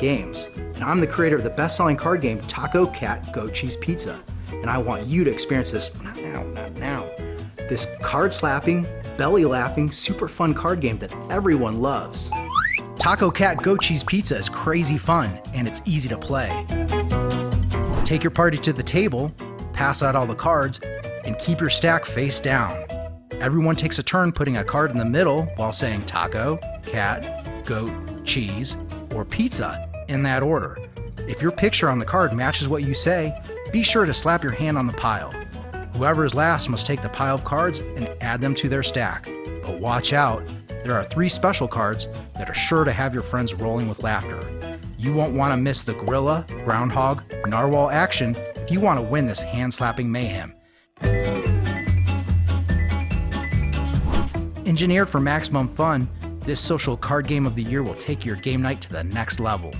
Games, and I'm the creator of the best selling card game Taco Cat Goat Cheese Pizza. And I want you to experience this not now, not now. This card slapping, belly laughing, super fun card game that everyone loves. Taco Cat Goat Cheese Pizza is crazy fun and it's easy to play. Take your party to the table, pass out all the cards, and keep your stack face down. Everyone takes a turn putting a card in the middle while saying taco, cat, goat, cheese, or pizza in that order. If your picture on the card matches what you say, be sure to slap your hand on the pile. Whoever is last must take the pile of cards and add them to their stack. But watch out, there are three special cards that are sure to have your friends rolling with laughter. You won't want to miss the gorilla, groundhog, narwhal action if you want to win this hand slapping mayhem. Engineered for maximum fun, this social card game of the year will take your game night to the next level.